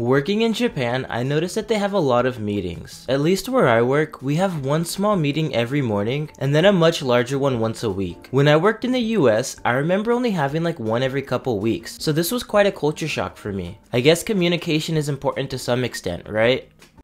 Working in Japan, I noticed that they have a lot of meetings. At least where I work, we have one small meeting every morning and then a much larger one once a week. When I worked in the US, I remember only having like one every couple weeks, so this was quite a culture shock for me. I guess communication is important to some extent, right?